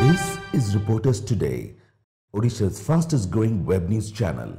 This is Reporters Today, Odisha's fastest growing web news channel.